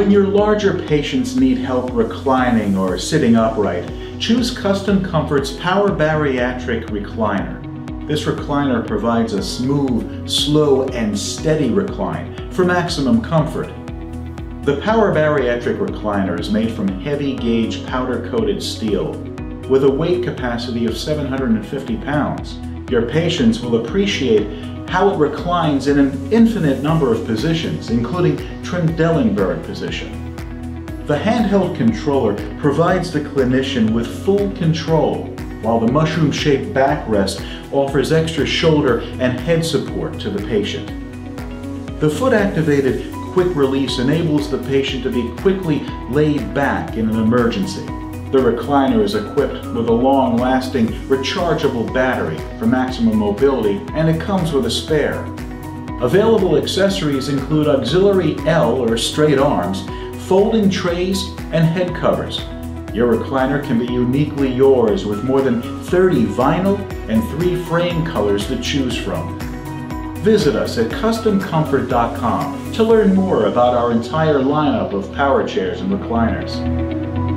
When your larger patients need help reclining or sitting upright, choose Custom Comfort's Power Bariatric Recliner. This recliner provides a smooth, slow, and steady recline for maximum comfort. The Power Bariatric Recliner is made from heavy gauge powder coated steel with a weight capacity of 750 pounds. Your patients will appreciate how it reclines in an infinite number of positions, including Trendelenburg position. The handheld controller provides the clinician with full control, while the mushroom-shaped backrest offers extra shoulder and head support to the patient. The foot-activated quick release enables the patient to be quickly laid back in an emergency. The recliner is equipped with a long-lasting rechargeable battery for maximum mobility and it comes with a spare. Available accessories include auxiliary L or straight arms, folding trays, and head covers. Your recliner can be uniquely yours with more than 30 vinyl and three frame colors to choose from. Visit us at CustomComfort.com to learn more about our entire lineup of power chairs and recliners.